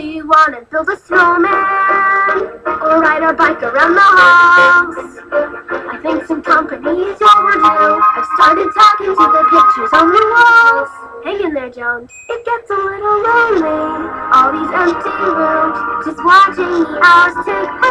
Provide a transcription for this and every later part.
You wanna build a snowman? Or ride a bike around the house? I think some company's overdue. I've started talking to the pictures on the walls. Hang in there, Joan. It gets a little lonely. All these empty rooms, just watching the hours tick by.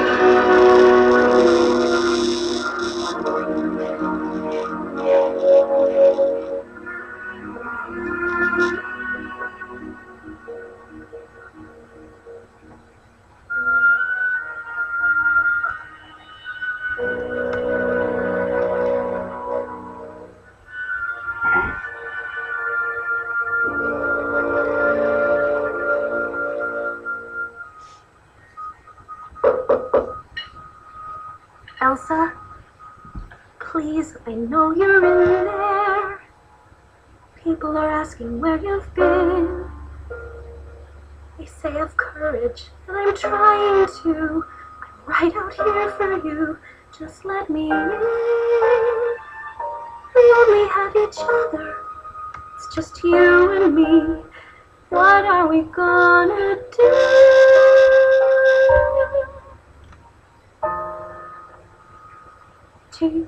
Elsa, please, I know you're in there. People are asking where you've been. They say I've courage, and I'm trying to. I'm right out here for you. Just let me in. We only have each other. It's just you and me. What are we gonna do?